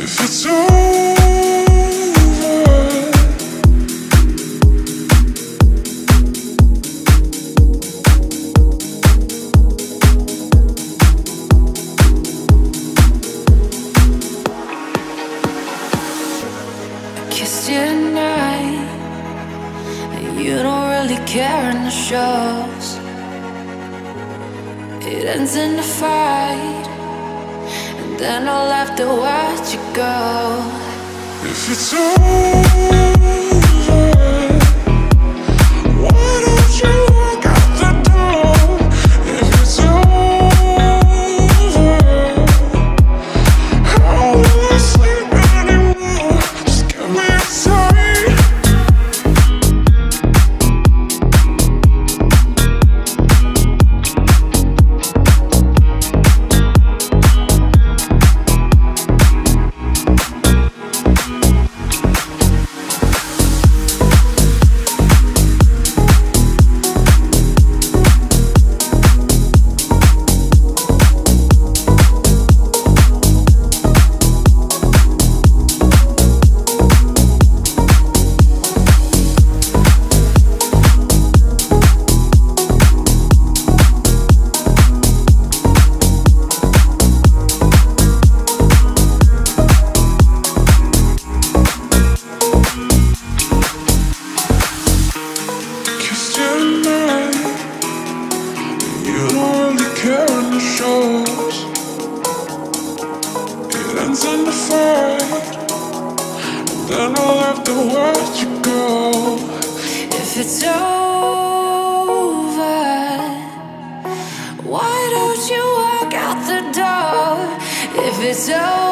If it's over, I kissed you tonight, you don't really care in the shows. It ends in a fight, then I'll have to watch you go. if it's over, Then I'll have to watch you go. If it's over, why don't you walk out the door? If it's over.